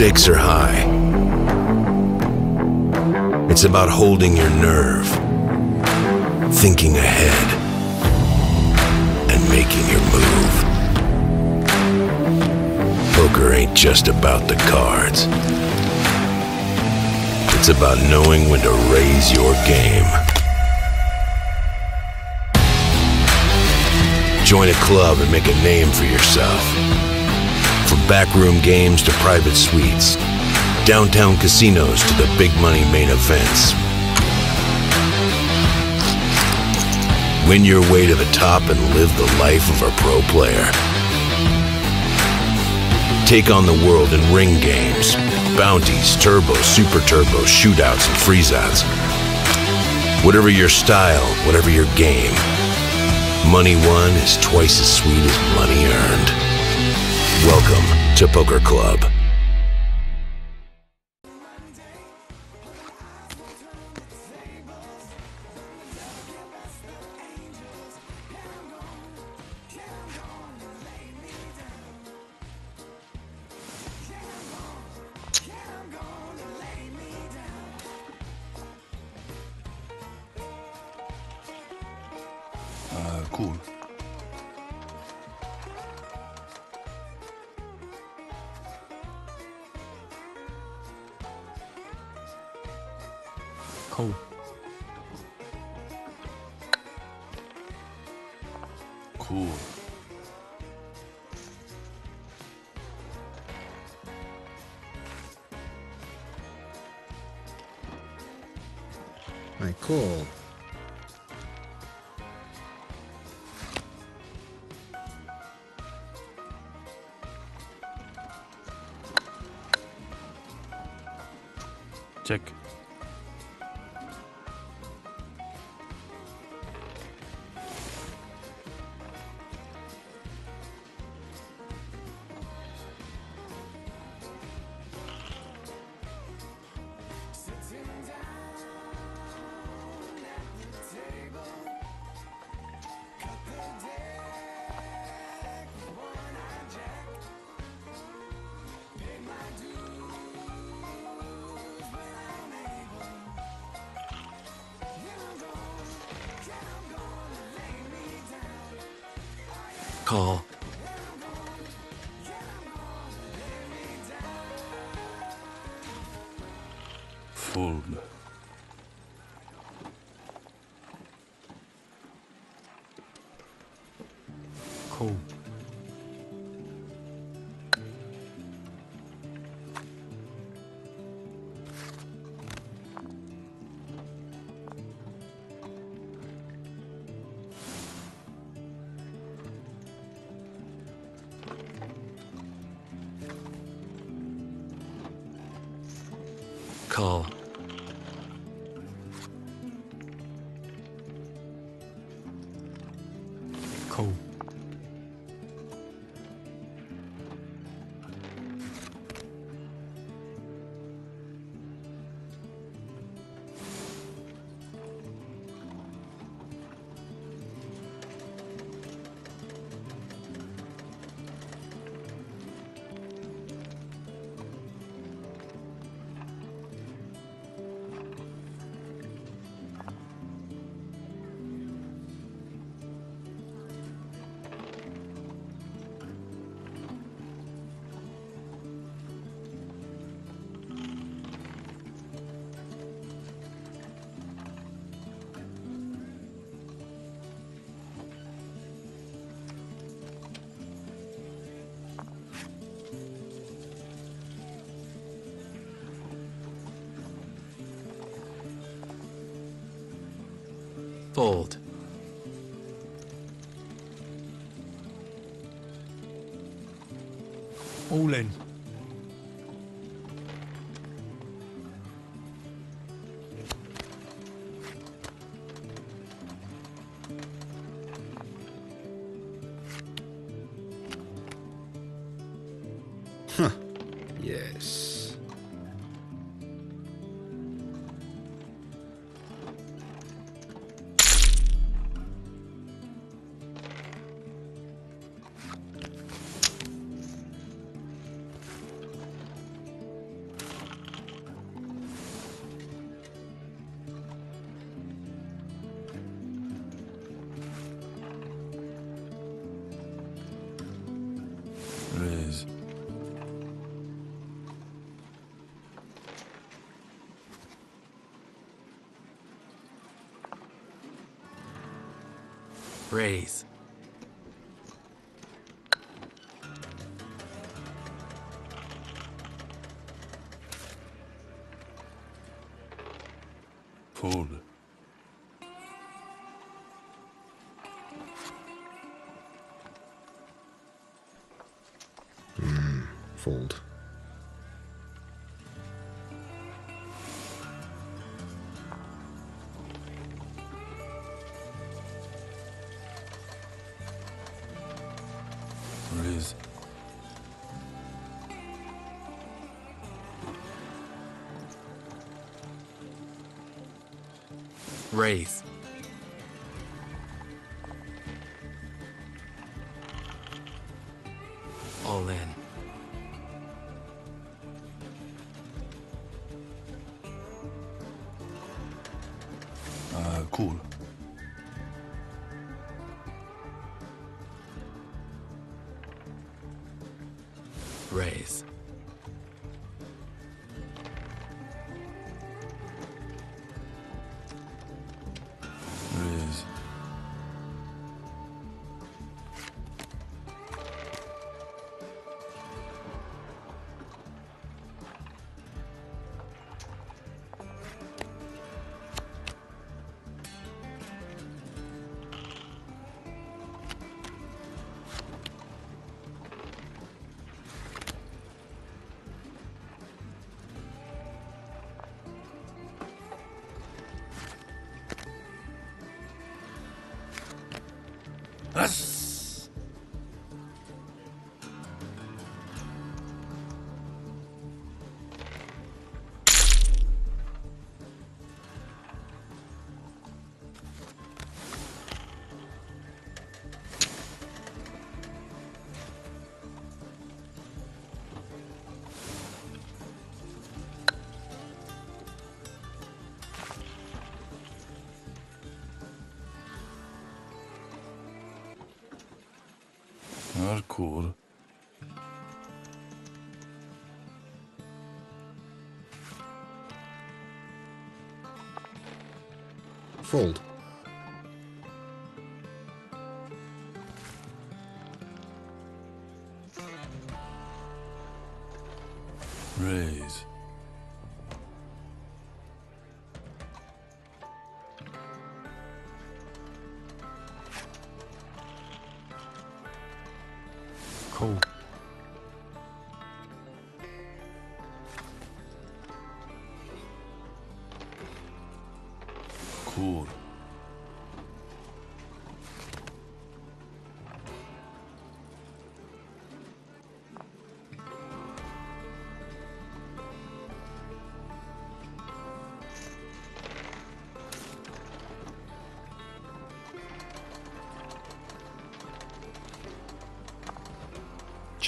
Stakes are high. It's about holding your nerve, thinking ahead, and making your move. Poker ain't just about the cards. It's about knowing when to raise your game. Join a club and make a name for yourself. From backroom games to private suites, downtown casinos to the big money main events. Win your way to the top and live the life of a pro player. Take on the world in ring games, bounties, turbo, super turbo, shootouts, and freezeouts. Whatever your style, whatever your game, money won is twice as sweet as money earned. Welcome to Poker Club. Uh, cool. Cool. Call. Full. Cool. Call. Fold. All in. Raise. Raise. Are cool. Fold.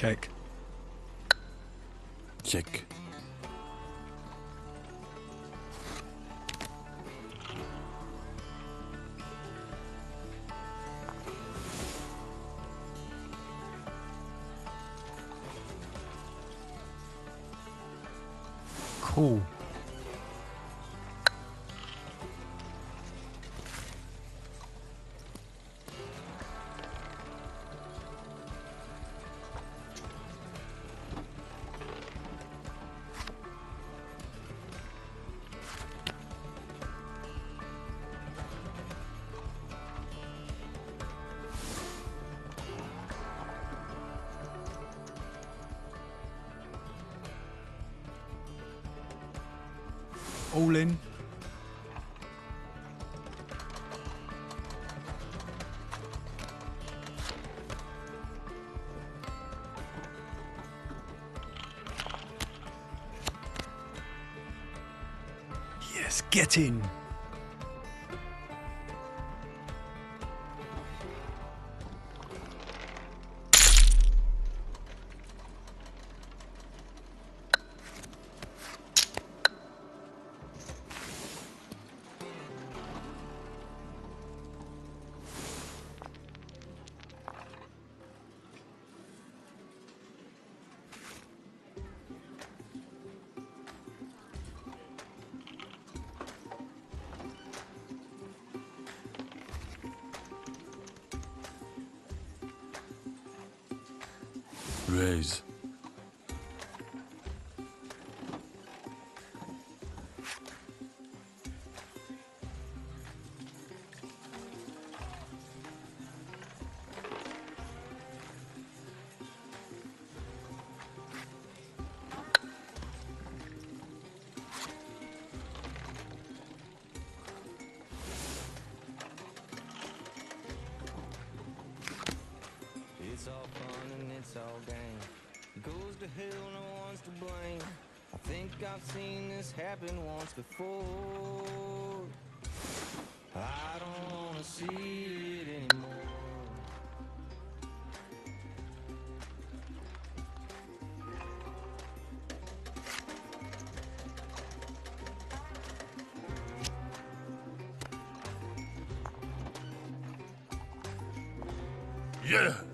Check. All in. Yes, get in. no one's to blame. I think I've seen this happen once before. I don't wanna see it anymore. Yeah!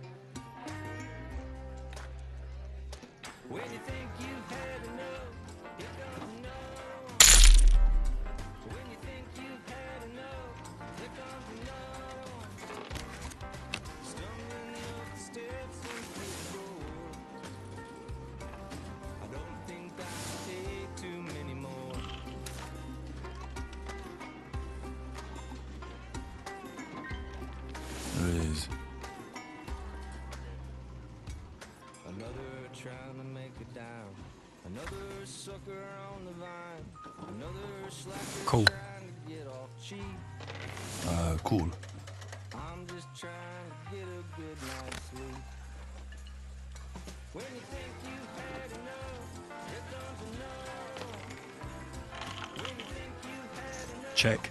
check.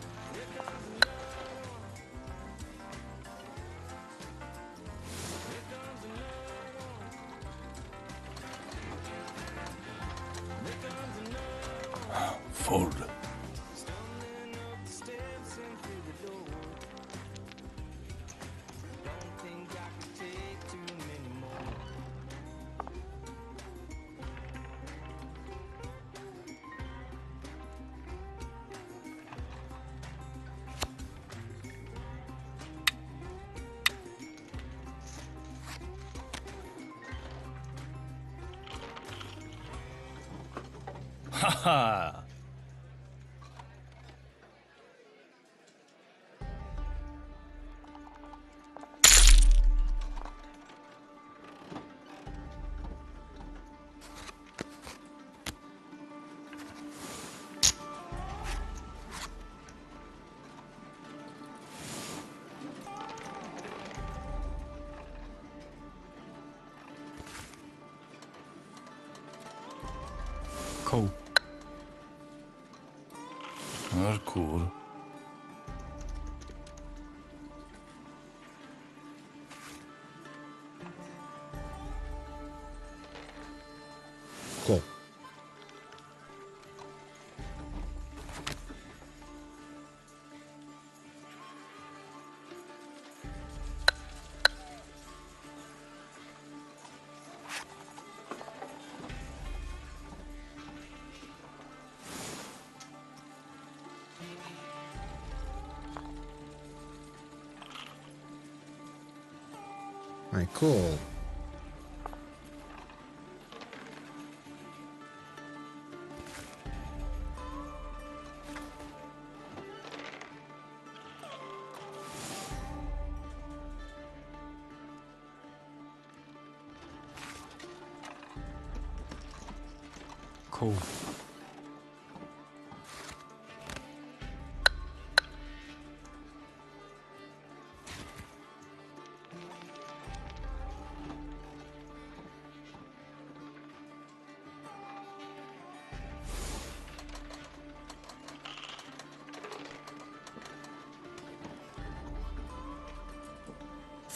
Alright, cool.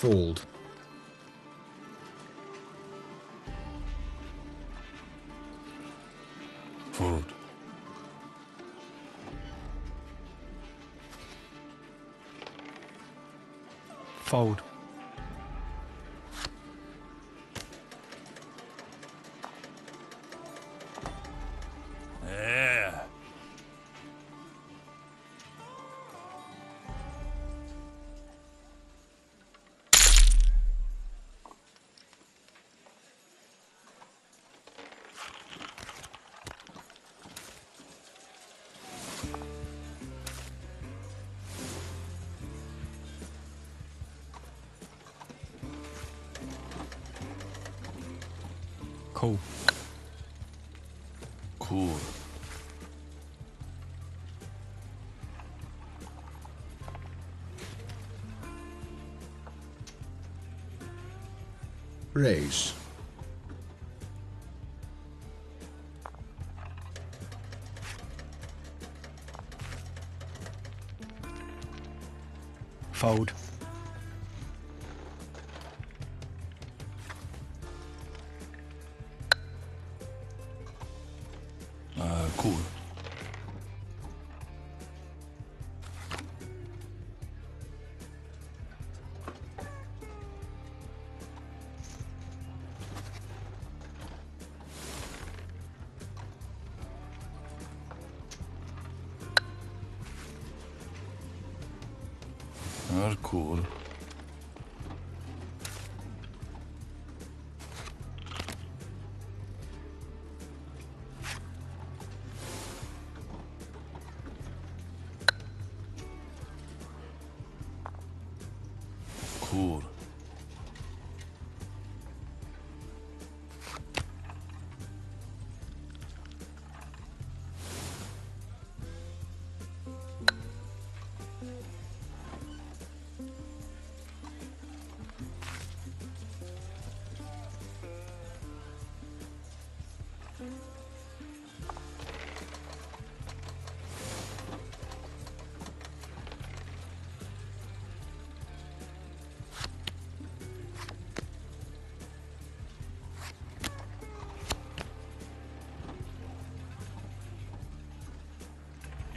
fooled. Food fold. Cool. Cool. Race. Fold.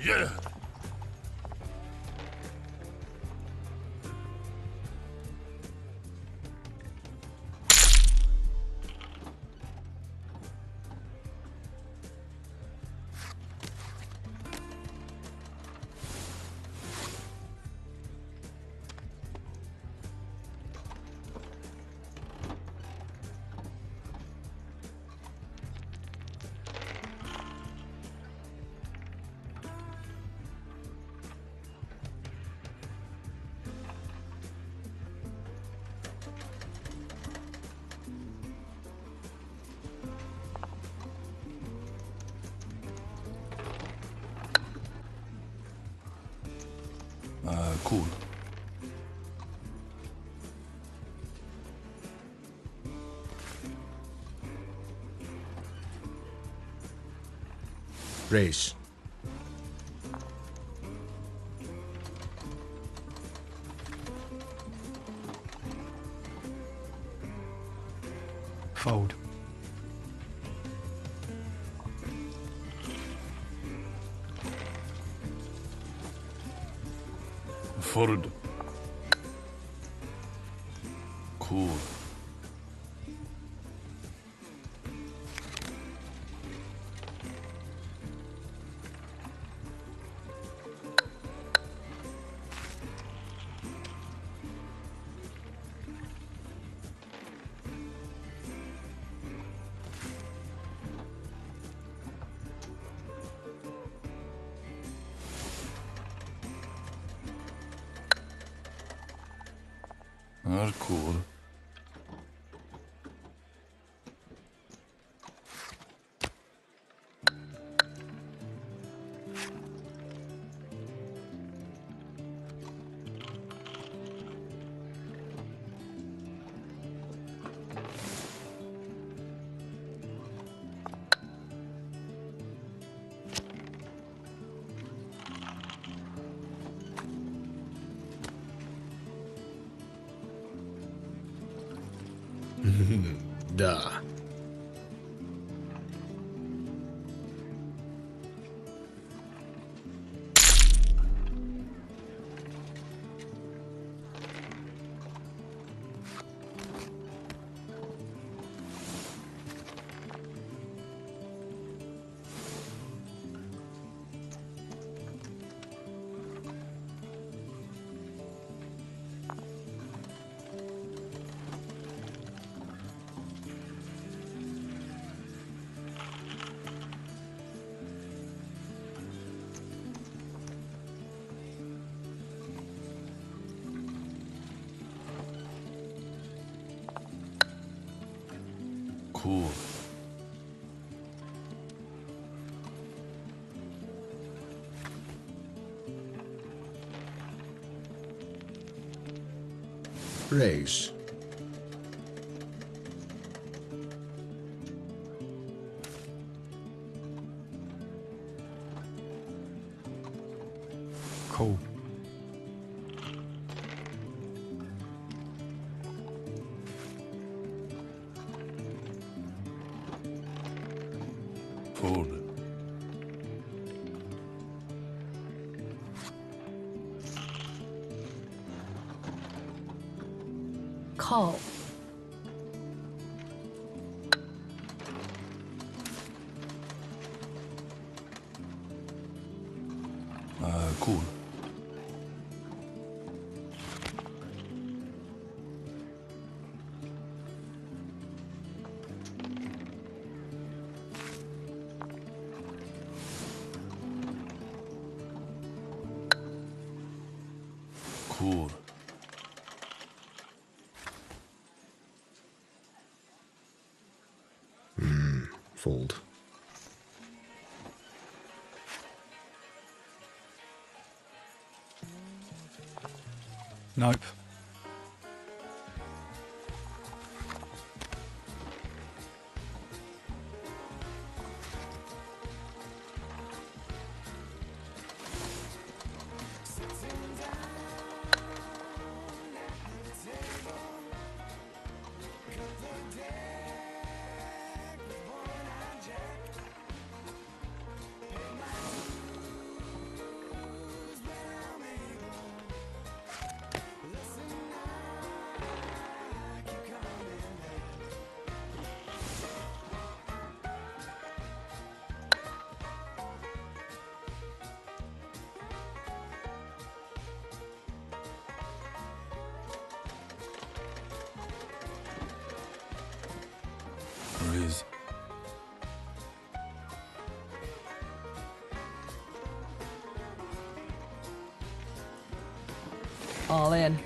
Yeah. Race. Fold. Ford. Raise. Cool. Hmm, fold. Nope. All in.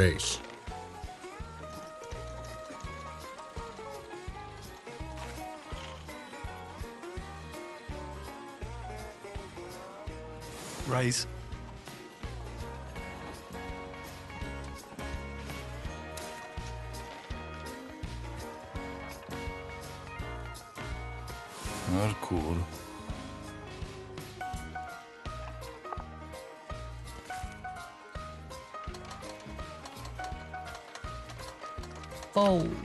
Raise. Raise. Fold.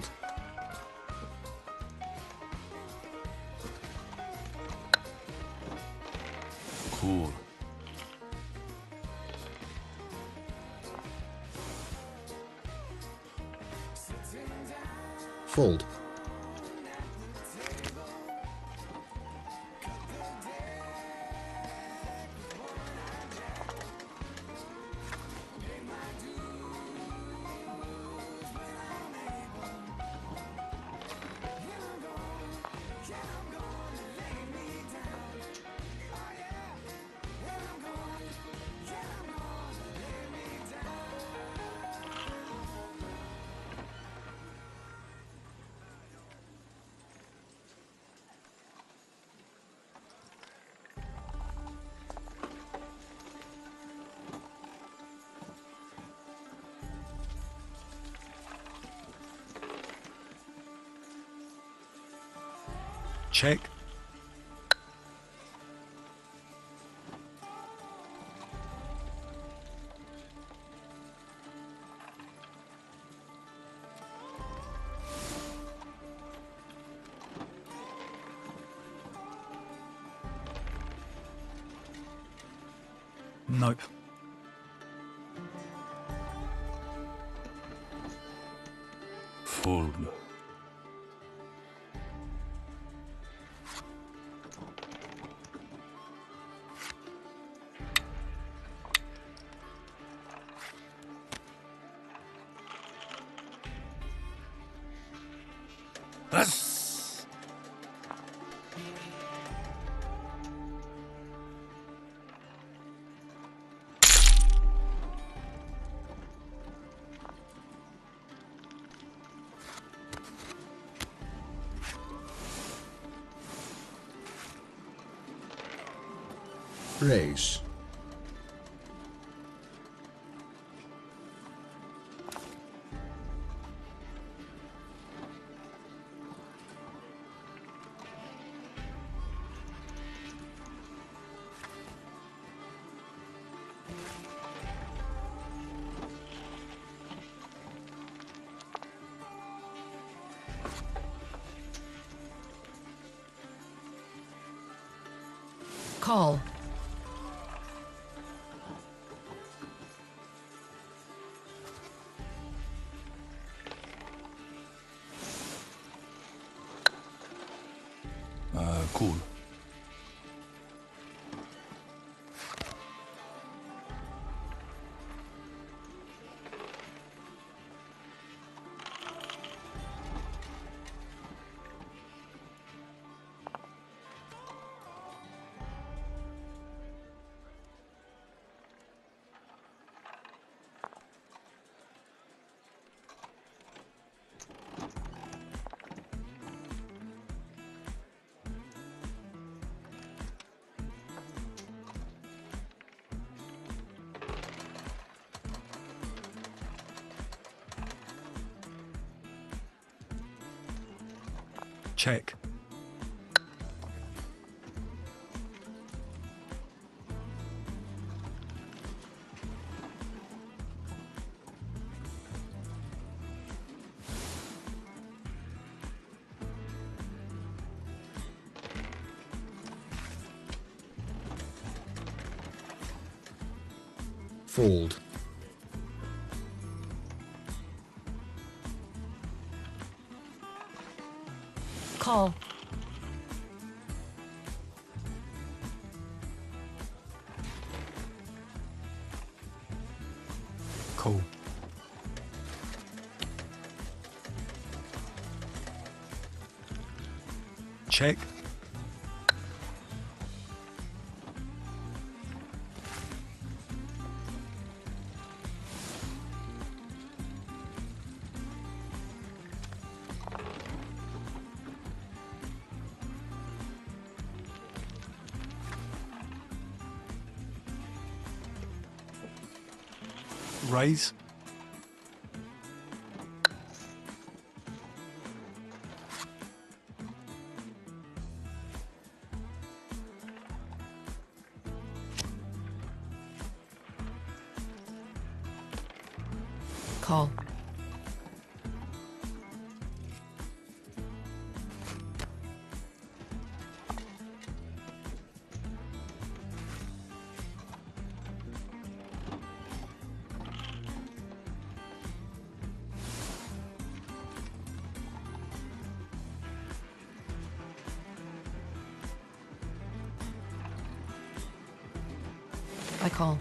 Check. Raise. Check. Fold. Call. Cool. Check. Raise. I call.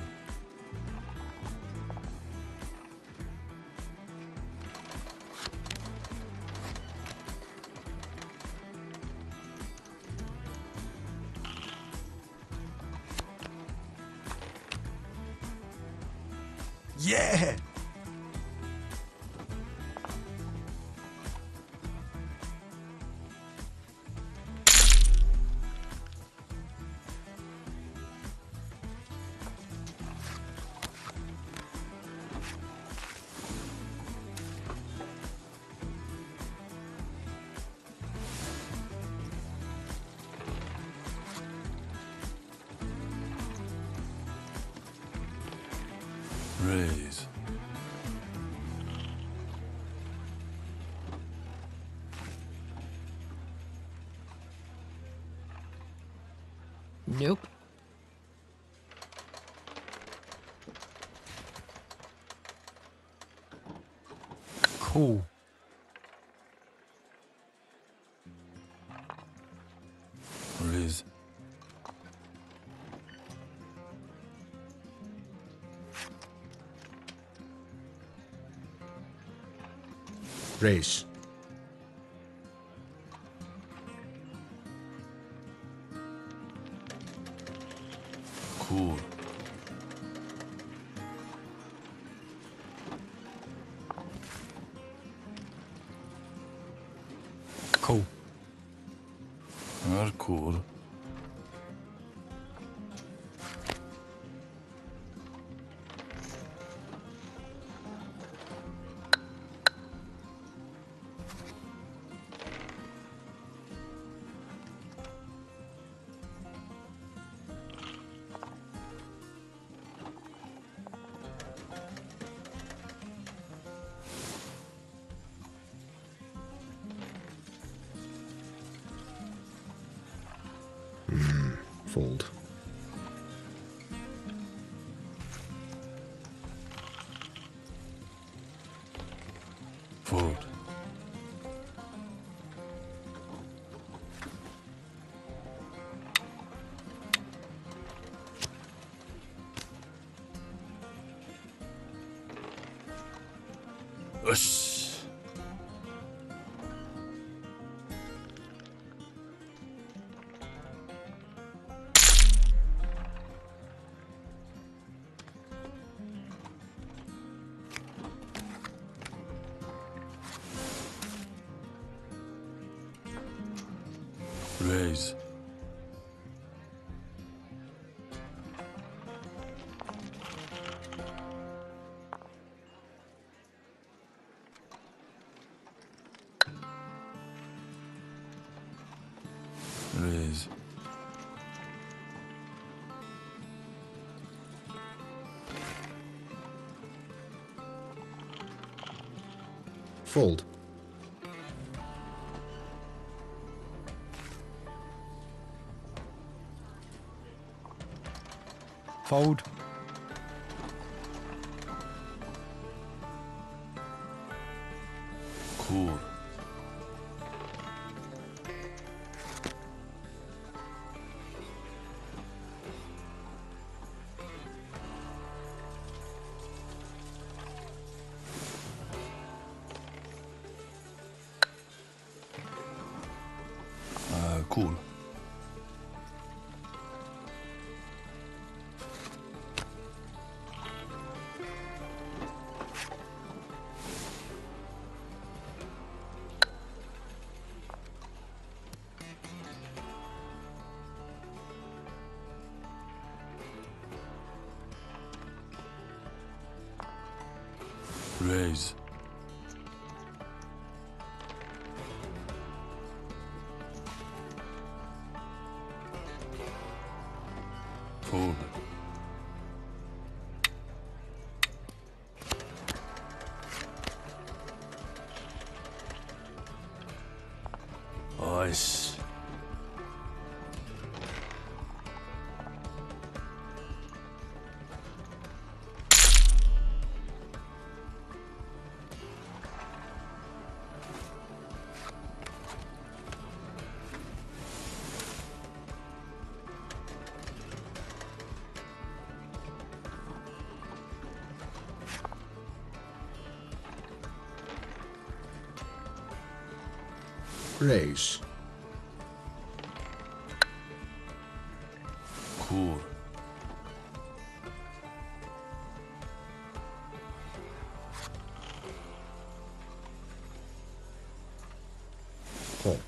Nope. Cool. Riz. Race. Raise. Raise. Fold. Fold. Fold. Raise. Cool. Call.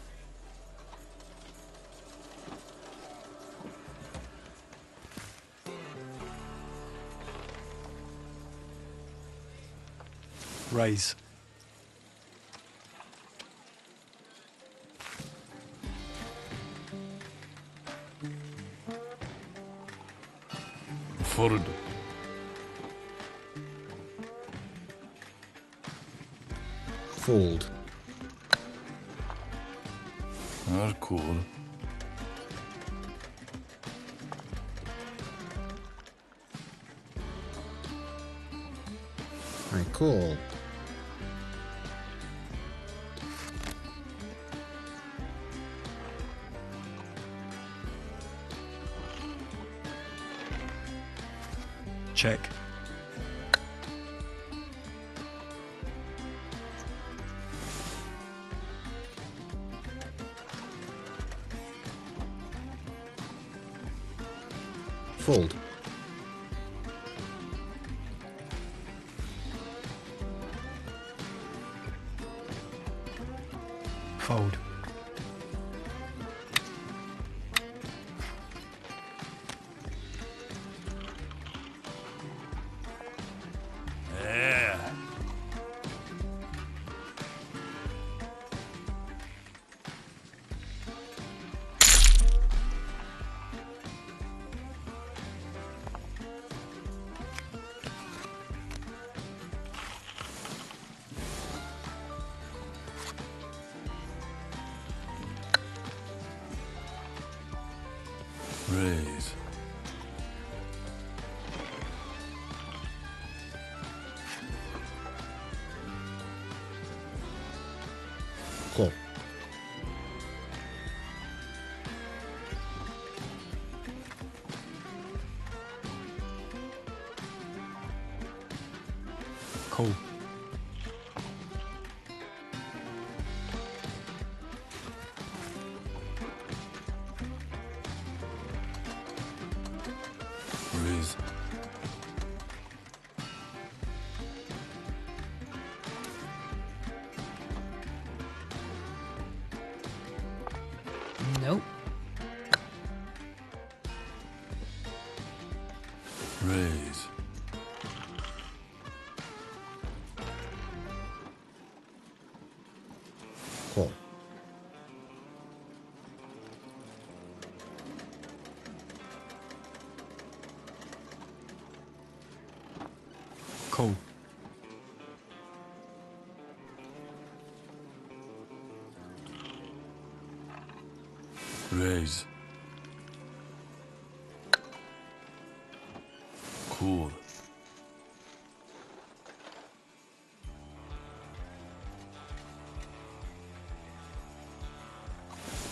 Raise. Fold. Är cool. I call. Check.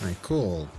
I call.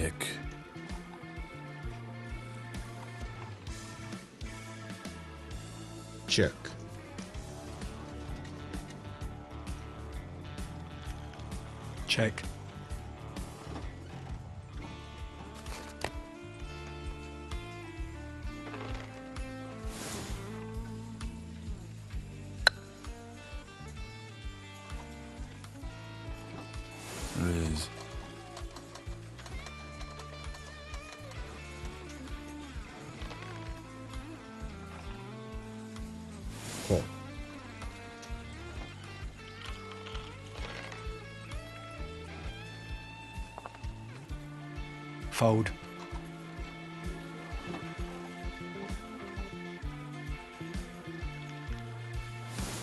Check. Check. Check. Fold.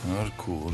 Not cool.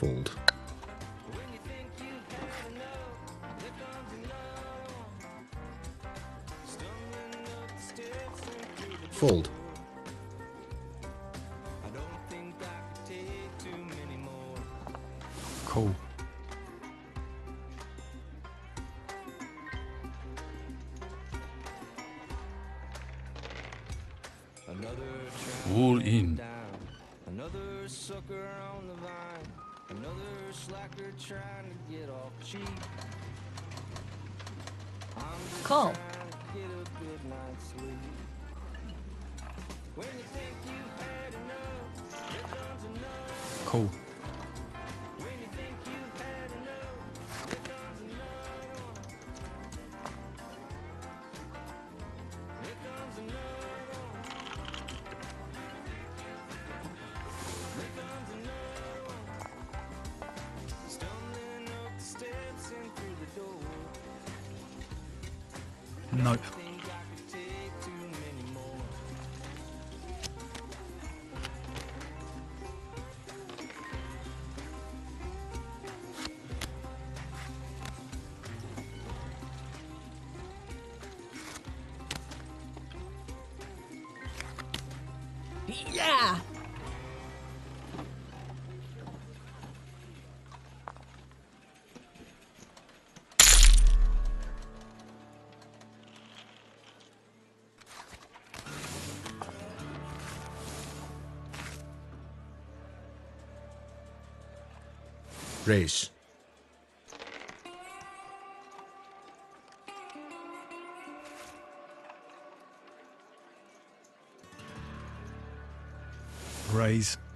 fold. Fold. Yeah! Race. ways.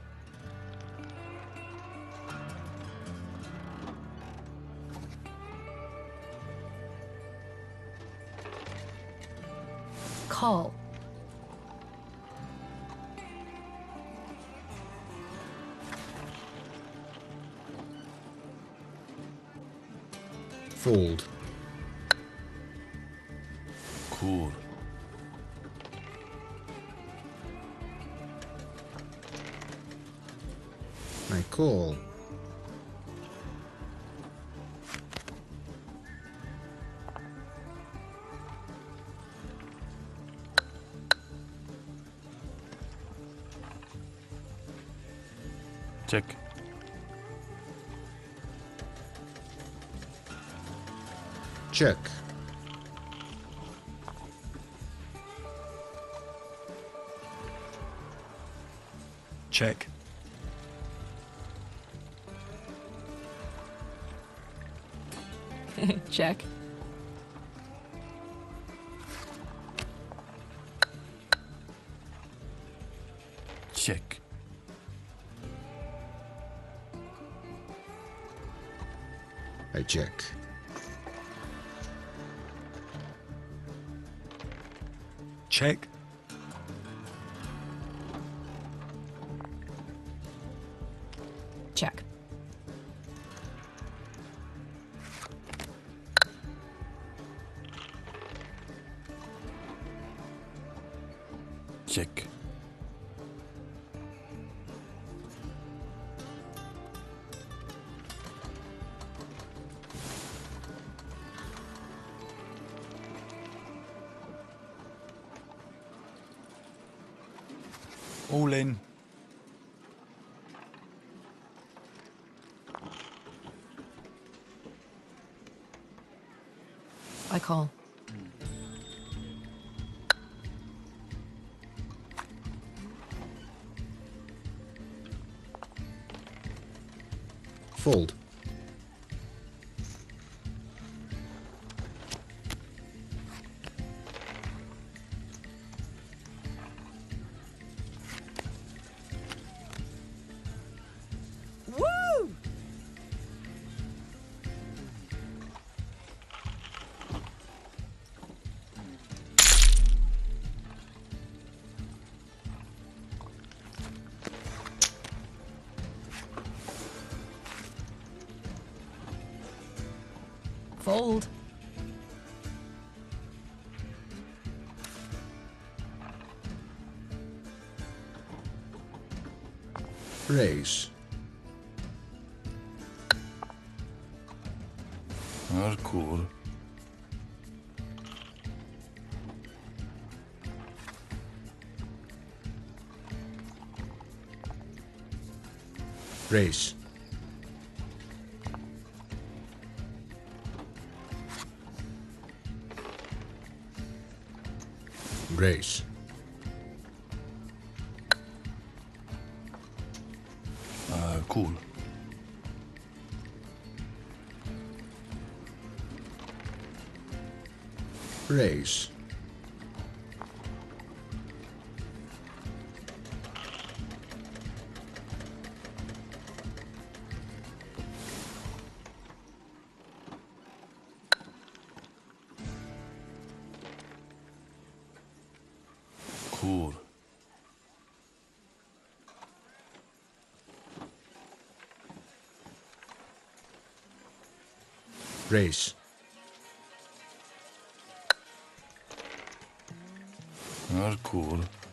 Magic. Check. Check. Check. Check. I check. Check Fold. Raise. Hardcore. Raise. Raise. Uh, cool. Raise. Raise. Hardcore. Yes.